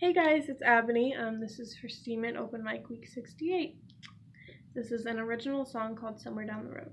Hey guys, it's Abyni. Um, this is for Steemit Open Mic Week 68. This is an original song called Somewhere Down the Road.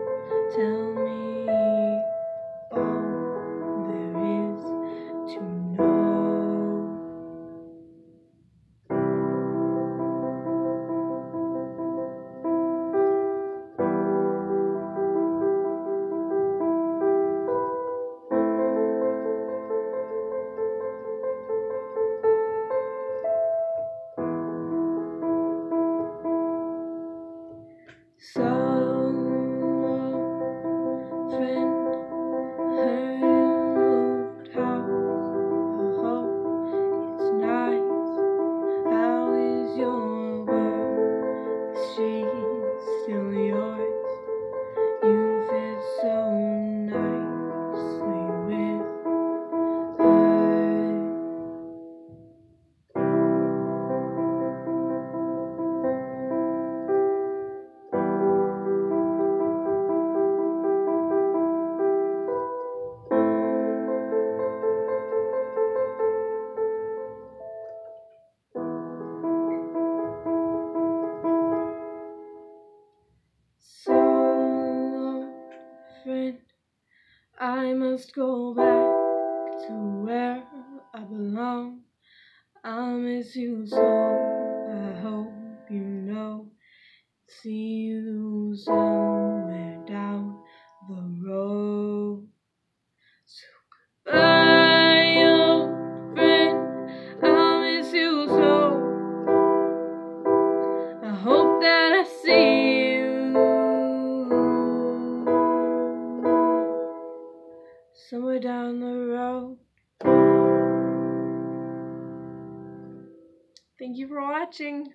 I must go back to where I belong. I miss you so. I hope you know. See you somewhere somewhere down the road. Thank you for watching.